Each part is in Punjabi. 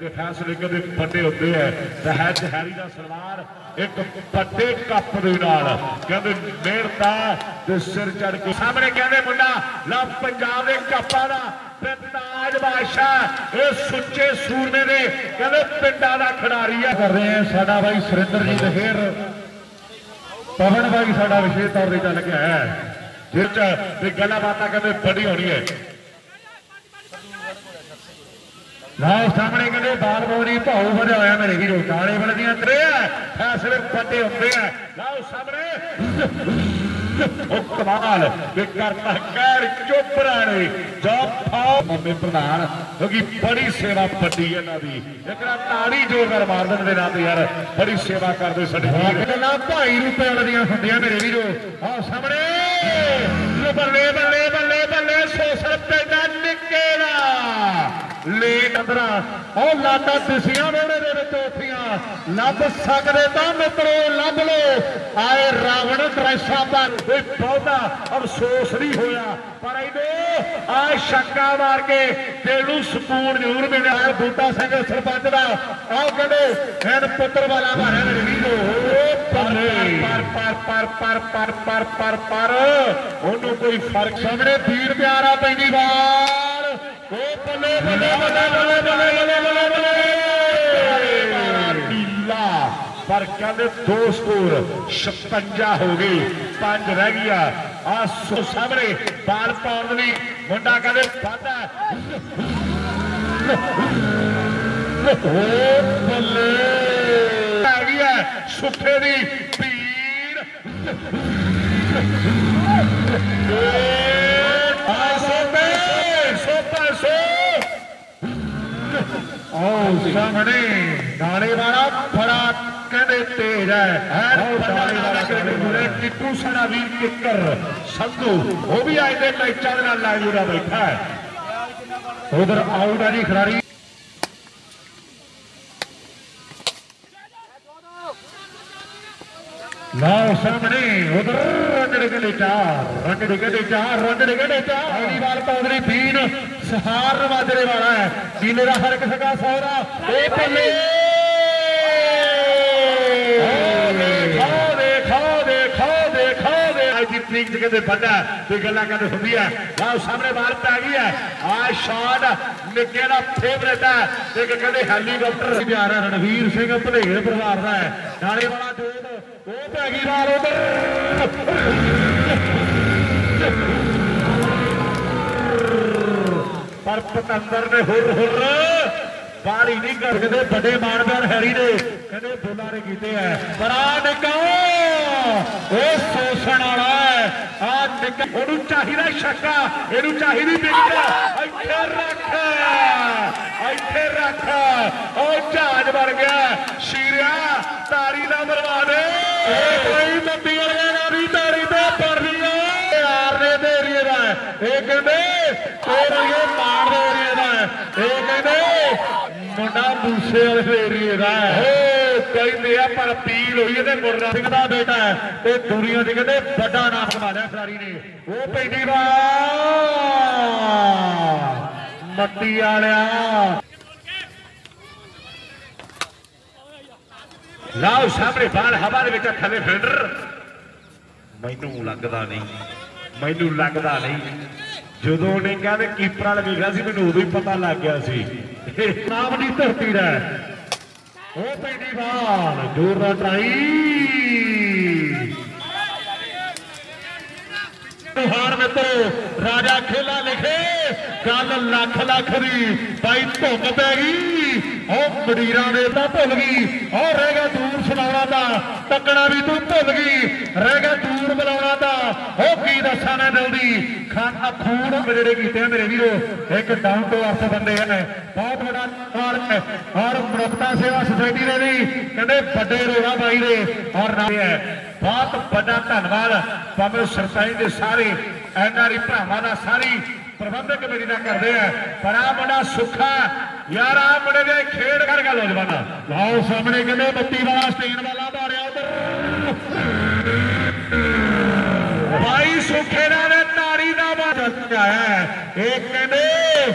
ਤੇ ਫੈਸਲੇ ਕਦੇ ਵੱਡੇ ਹੁੰਦੇ ਐ ਸਹਿਜ ਹੈਰੀ ਦਾ ਸਲਵਾਰ ਇੱਕ ਵੱਡੇ ਕੱਪ ਦੇ ਨਾਲ। ਕਹਿੰਦੇ ਮਿਹਨਤਾ ਤੇ ਸਿਰ ਚੜ ਕੇ ਸਾਹਮਣੇ ਕਹਿੰਦੇ ਮੁੰਡਾ, ਲਾ ਪੰਜਾਬ ਦੇ ਕੱਪਾਂ ਦਾ ਤੇ ਤਾਜ ਬਾਦਸ਼ਾਹ, ਇਹ ਸੁੱਚੇ ਸੂਰਮੇ ਦੇ। ਕਹਿੰਦੇ ਪਿੰਡਾਂ ਦਾ ਖਿਡਾਰੀ ਆ ਕਰ ਰਹੇ ਆ ਸਾਡਾ ਬਾਈ ਸੁਰਿੰਦਰ ਜੀ ਤੇ ਫੇਰ ਪਵਨ ਬਾਈ ਸਾਡਾ ਵਿਸ਼ੇਸ਼ ਤੌਰ ਤੇ ਚੱਲ ਗਿਆ ਹੈ ਜਿਸ ਤੇ ਗੱਲਾਂ ਬਾਤਾਂ ਕਹਿੰਦੇ ਬੜੀ ਹੋਣੀ ਹੈ। ਲਓ ਸਾਹਮਣੇ ਕਹਿੰਦੇ ਬਾਲ ਬੋਰੀ ਭਾਉ ਵਧਿਆ ਹੋਇਆ ਮੇਰੇ ਵੀਰੋ ਕਾਲੇ ਵਾਲੇ ਦੀਆਂ ਤੇ ਫੈਸਲੇ ਵੱਡੇ ਹੁੰਦੇ ਆ ਲਓ ਸਾਹਮਣੇ। ਉਹ ਕਮਾਲ ਤੇ ਕਰਤਾ ਕਹਿਰ ਚੋਪੜਾ ਨੇ ਜਾਫਾ ਮੰਮੇ ਪ੍ਰਧਾਨ ਕਿਉਂਕਿ ਬੜੀ ਸੇਵਾ ਵੱਡੀ ਇਹਨਾਂ ਦੀ। ਇੱਕ ਨਾ ਤਾੜੀ ਜੋਰਦਾਰ ਮਾਰ ਦੇਣ ਦੇ ਤੇ ਯਾਰ ਬੜੀ ਸੇਵਾ ਕਰਦੇ ਸਾਡੇ ਵੀਰ। ਗੱਲਾਂ ਭਾਈ ਰੁਪਏ ਦੀਆਂ ਹੁੰਦੀਆਂ ਮੇਰੇ ਵੀਰੋ। ਆਹ ਸਾਹਮਣੇ। ਬੱਲੇ ਬੱਲੇ ਬੱਲੇ ਬੱਲੇ ਸੋਸਰ ਪੈਦਾ ਨਿੱਕੇਲਾ ਲੈ ਅੰਦਰਾ ਉਹ ਲਾਟਾ ਦਿਸੀਆਂ ਵੇੜੇ ਦੇ ਵਿੱਚ ਉੱਠੀਆਂ ਲੱਭ ਸਕਦੇ ਤਾਂ ਮਿੱਤਰੋ ਲੱਭ ਲੋ ਆਏ ਰਾਵਣ ਡਰੈਸਾਂ ਪਰ ਕੋਈ ਬਹੁਤਾ ਅਫਸੋਸ ਨਹੀਂ ਹੋਇਆ ਪਰ ਇਹਦੇ ਆ ਸ਼ੱਕਾ ਮਾਰ ਕੇ ਦਿਲ ਨੂੰ ਸਕੂਨ ਜ਼ਰੂਰ ਮਿਲਿਆ ਆਏ ਬੂਟਾ ਸਿੰਘ ਸਰਪੰਚ ਦਾ ਆਹ ਕਹਿੰਦੇ ਐਨ ਪੁੱਤਰ ਵਾਲਾ ਮਾਰਿਆ ਮੇਰੇ ਵੀਰੋ ਪਰ ਪਰ ਪਰ ਪਰ ਪਰ ਪਰ ਪਰ ਪਰ ਉਹਨੂੰ ਕੋਈ ਫ਼ਰਕ ਸਾਹਮਣੇ ਵੀਰ ਪਿਆਰਾ ਪੈਂਦੀ ਵਾਰ ਓ ਬੱਲੇ ਬੱਲੇ ਬੱਲੇ ਬੱਲੇ ਬੱਲੇ ਬੱਲੇ ਬੱਲੇ ਬੱਲੇ ਨੀਲਾ ਪਰ ਕਹਿੰਦੇ ਦੋ ਸਕੋਰ 56 ਹੋ ਗਈ ਪੰਜ ਰਹਿ ਗਿਆ ਆ ਸਾਹਮਣੇ ਬਾਲ ਪਾਉਣ ਲਈ ਮੁੰਡਾ ਕਹਿੰਦੇ ਵਾਦਾ ਓ ਬੱਲੇ ਆ ਗਈ ਹੈ ਸੁੱਖੇ ਦੀ ਪੀੜ उधर आउट है खिलाड़ी लाओ सामने उधर रगड़ के चार रगड़ गले चार रगड़ गले चार अगली बार पौधरी बीन सहार माजरे वाला है सीने का हर किसी का सहारा आ फेवरेट है रणवीर सिंह भलेगे परिवार का है वाला जोत वो पैगी बार उधर ਪਰ ਪਤੰਦਰ ਨੇ ਹੁਰ ਹੁਰ। ਬਾਲੀ ਨਹੀਂ ਕਰ ਵੱਡੇ ਮਾਨਦਾਰ ਹੈਰੀ ਨੇ। ਕਹਿੰਦੇ ਬੋਲਾਂ ਕੀਤੇ ਐ ਪਰਾ ਨਿਕਾਓ ਉਹ ਸੋਸਣ ਵਾਲਾ ਆ ਨਿੱਕਾ। ਉਹਨੂੰ ਚਾਹੀਦਾ ਛੱਕਾ। ਇਹਨੂੰ ਚਾਹੀਦੀ ਵਿਕਟ ਇੱਥੇ ਰੱਖ। ਇੱਥੇ ਰੱਖ। ਉਹ ਜਹਾਜ਼ ਬਣ ਗਿਆ। ਸ਼ੀਰਿਆ, ਤਾਰੀ ਦਾ ਮਰਵਾ ਦੇ। ਇਹ ਕੋਈ ਮੰਦੀ ਵਾਲਿਆਂ ਦਾ ਤਾਰੀ ਤੇ ਪਰਨੀ ਆ। ਆਰਨੇ ਦੇ ਏਰੀਏ ਹੈ। ਇਹ ਕਹਿੰਦੇ ਏਰੀਏ ਮਾਰ ਦੇ ਏਰੀਏ ਦਾ ਹੈ। ਇਹ ਕਹਿੰਦੇ ਮੁੰਡਾ ਮੂਸੇ ਵਾਲੇ ਏਰੀਏ ਦਾ ਓ ਕਹਿੰਦੇ ਆ, ਪਰ ਅਪੀਲ ਹੋਈ ਇਹਦੇ ਮੁਰਰਾ ਸਿੰਘ ਦਾ ਬੇਟਾ ਤੇ ਦੁਨੀਆ ਦੇ ਕਹਿੰਦੇ ਵੱਡਾ ਨਾਮ ਕਮਾ ਲਿਆ ਖਿਡਾਰੀ ਨੇ। ਉਹ ਪੈਂਦੀ ਵਾਰ ਮੱਟੀ ਵਾਲਿਆ। ਲਾਓ ਸਾਹਮਣੇ ਬਾਲ ਹਵਾ ਦੇ ਵਿੱਚ ਥੱਲੇ ਫੀਲਡਰ ਮੈਨੂੰ ਲੱਗਦਾ ਨਹੀਂ। ਮੈਨੂੰ ਲੱਗਦਾ ਨਹੀਂ। ਜਦੋਂ ਉਹਨੇ ਕਹਿੰਦੇ ਕੀਪਰ ਵਾਲ ਵੇਖਿਆ ਸੀ, ਮੈਨੂੰ ਉਦੋਂ ਹੀ ਪਤਾ ਲੱਗ ਗਿਆ ਸੀ। ਨਾਮ ਦੀ ਧਰਤੀ ਦਾ ਉਹ ਪੈਂਦੀ ਬਾਲ ਦੂਰ ਦਾ ਟਰਾਈ। ਹਾਰ ਮਿੱਤਰੋ, ਰਾਜਾ ਖੇਲਾ ਲਿਖੇ, ਗੱਲ ਲੱਖ ਲੱਖ ਦੀ ਬਾਈ ਧੁੰਮ ਪੈ ਗਈ। ਉਹ ਮਡੀਰਾਂ ਦੇ ਤਾਂ ਭੁੱਲ ਗਈ। ਉਹ ਰਹਿ ਗਿਆ ਦੂਰ ਸੁਣਾਉਣਾ ਦਾ, ਤੱਕਣਾ ਵੀ ਤੂੰ ਭੁੱਲ ਗਈ। ਰਹਿ ਗਿਆ ਦੂਰ ਬੁਲਾਉਣਾ ਤਾਂ ਉਹ ਕੀ ਦੱਸਾਂ ਮੈਂ ਦਿਲ ਦੀ। ਖਾਨਾ ਖੂਨ ਜਿਹੜੇ ਕੀਤੇ ਮੇਰੇ ਵੀਰੋ। ਇੱਕ ਡਾਊਨ ਟੂ ਅਰਥ ਬੰਦੇ ਹੈ ਬਹੁਤ ਵੱਡਾ ਨਾਲ ਹੈ ਔਰ ਮਨੁੱਖਤਾ ਸੇਵਾ ਸੁਸਾਇਟੀ ਦੇ ਵੀ। ਕਹਿੰਦੇ ਵੱਡੇ ਰੋੜਾ ਬਾਈ ਦੇ। ਔਰ ਨਾਲ ਹੈ ਬਹੁਤ ਵੱਡਾ ਧੰਨਵਾਦ। ਭਾਵੇਂ ਸਰਪੰਚ ਦੇ ਸਾਰੇ ਐਨਆਰਈ ਭਰਾਵਾਂ ਦਾ ਸਾਰੀ ਪ੍ਰਬੰਧਕ ਕਮੇਟੀ ਦਾ ਕਰਦੇ ਆ। ਪਰ ਆ ਬੜਾ ਸੁੱਖਾ। ਯਾਰ ਆ ਮੁੰਡੇ ਦੇ ਖੇਡ ਕਰ ਗੱਲ ਹੋ ਜਵਾਨਾ ਲਾਓ ਸਾਹਮਣੇ ਕਹਿੰਦੇ ਬੱਤੀ ਵਾਲਾ ਸਟੇਨ ਵਾਲਾ ਮਾਰਿਆ ਉਧਰ। ਭਾਈ ਆਇਆ ਹੈ। ਇਹ ਕਹਿੰਦੇ,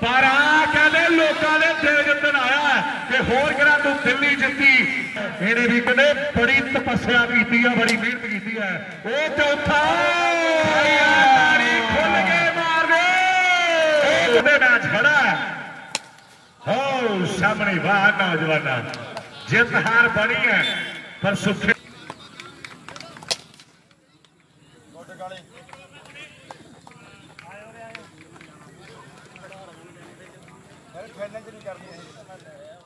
ਪਰ ਆ ਕਹਿੰਦੇ ਲੋਕਾਂ ਦੇ ਦਿਲ ਜਿੱਤਣ ਆਇਆ ਹੈ ਹੋਰ ਕਿਹੜਾ ਤੂੰ ਦਿੱਲੀ ਜਿੱਤੀ। ਇਹਨੇ ਵੀ ਕਹਿੰਦੇ ਬੜੀ ਤਪੱਸਿਆ ਕੀਤੀ ਆ, ਬੜੀ ਮਿਹਨਤ ਕੀਤੀ ਹੈ ਉਹ ਚੌਥਾ ਖੁੱਲ ਕੇ ਮਾਰ ਦੇ। ਉਹਦੇ ਮੈਚ ਖੜਾ ਹੈ। ਹੋ ਸਾਹਮਣੇ ਵਾਹ ਨੌਜਵਾਨਾਂ ਜਿੱਤ ਹਾਰ ਬਣੀ ਹੈ, ਪਰ ਸੁੱਖੇ ਫਾਈਨਲ ਚ ਨਹੀਂ ਕਰਨੀ